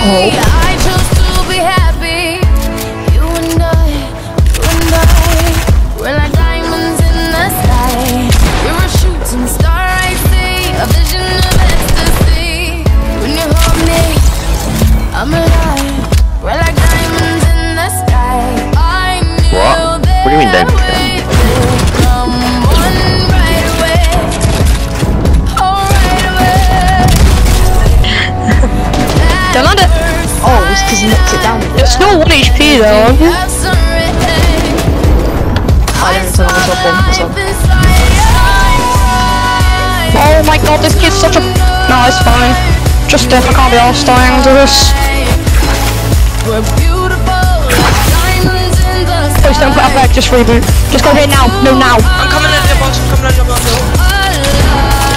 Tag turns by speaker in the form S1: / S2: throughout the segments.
S1: hole.
S2: I chose to be happy. You and I, you and I, we're like diamonds in the sky. You're a shooting star, I see, a vision of ecstasy. When you hold me, I'm alive. We're like diamonds in the sky. I knew
S3: What? What do you mean, David?
S4: It's because he knocked it down.
S1: You're still 1 HP though, aren't you?
S4: I don't turn on the top one. That's.
S1: Oh my god, this kid's such a... No, it's fine. Just if I can't be arsed dying to this. Please don't put up back, just reboot. Just go here now. No, now.
S5: I'm coming in the box, I'm coming in the box.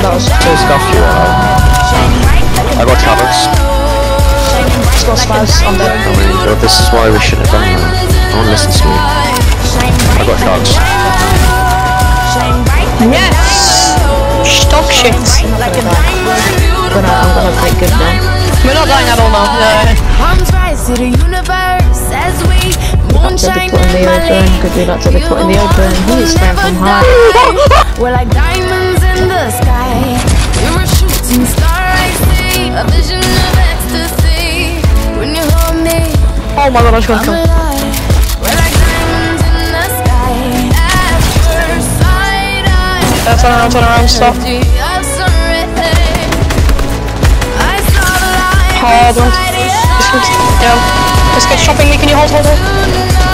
S4: That was
S3: Two scuffed you out. I got talents.
S4: it's got spaz. I'm dead.
S3: I mean, well, this is why we shouldn't have done that. No one listens to me. I got shots.
S1: Yes! Stock shit.
S4: I'm gonna, I'm gonna play good now.
S1: We're not dying at all now. Yeah.
S2: Palms rise to the universe as we moonshine
S4: Teleport in the open. Could do that teleport in the open. He is spraying from high.
S2: We're like diamonds in the sky. You're a shooting star, I see. A vision of ecstasy. When you hold me,
S1: Oh my god, I just got
S2: I'm
S1: killed.
S2: alive. We're like diamonds in the sky. At first sight, I
S1: Yeah, turn around, turn around, stop.
S2: the obscurity. I saw the light
S1: Hard one.
S2: inside your
S1: yeah. This kid's shopping can you hold, hold, hold?